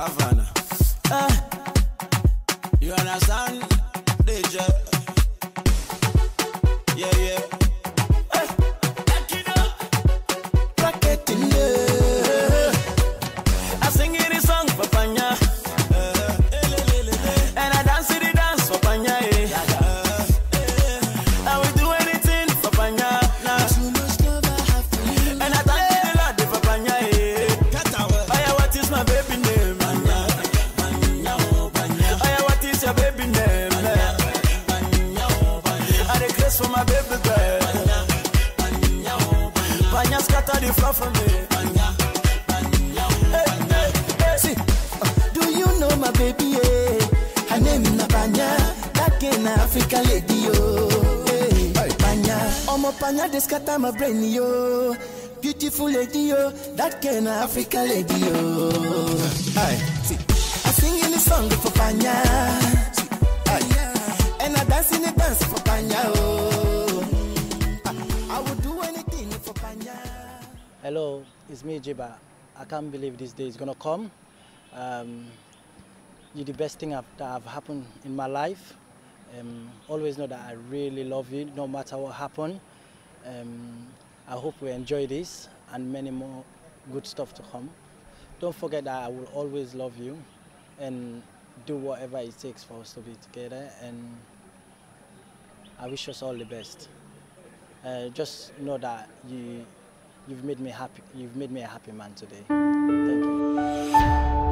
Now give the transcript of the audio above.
Havana. Uh, you understand? DJ. For my baby girl. Scatter the me. Hey, hey, hey. Do you know my baby? Yeah? Her name na Panya, that girl na African lady yo. Hey, Panya, omo Panya dey scatter my brain yo. Beautiful lady yo, that girl na African lady yo. Hello, it's me, Djiba. I can't believe this day is gonna come. Um, you're the best thing I've, that have happened in my life. Um, always know that I really love you, no matter what happened. Um, I hope we enjoy this and many more good stuff to come. Don't forget that I will always love you and do whatever it takes for us to be together. And I wish us all the best. Uh, just know that you, you've made me happy. You've made me a happy man today. Thank you.